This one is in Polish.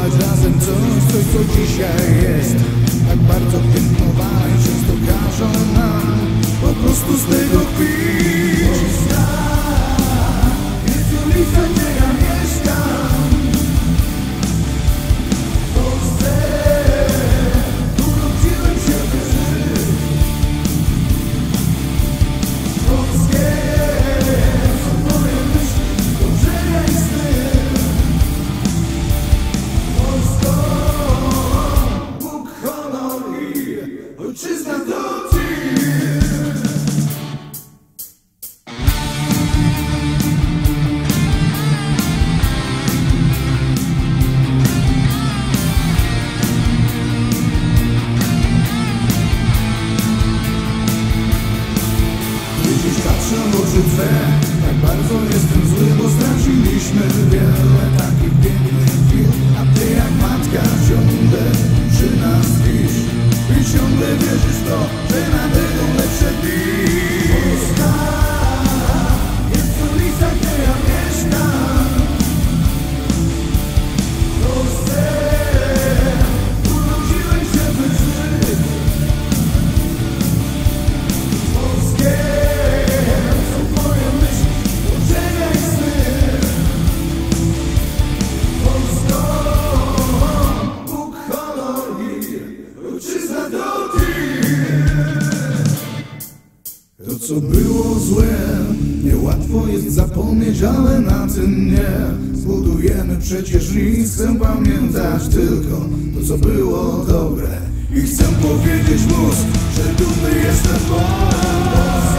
budować razem coś, coś co dzisiaj jest. Tak bardzo pilnować, często każą nam Po prostu z tego Widzę, jak bardzo jestem zły, bo straciliśmy. co było złe. Niełatwo jest zapomnieć, ale na tym nie. Zbudujemy przecież i chcę pamiętać tylko to, co było dobre. I chcę powiedzieć mózg, że dumny jestem, bo...